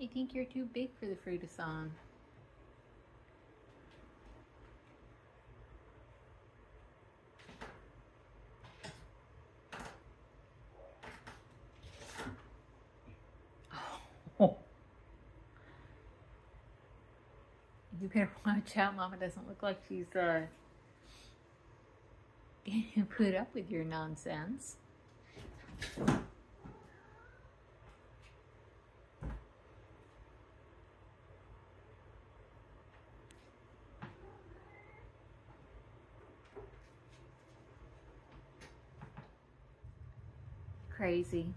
I think you're too big for the Fruitasan. Oh. You better watch out. Mama doesn't look like she's uh, put up with your nonsense. Crazy.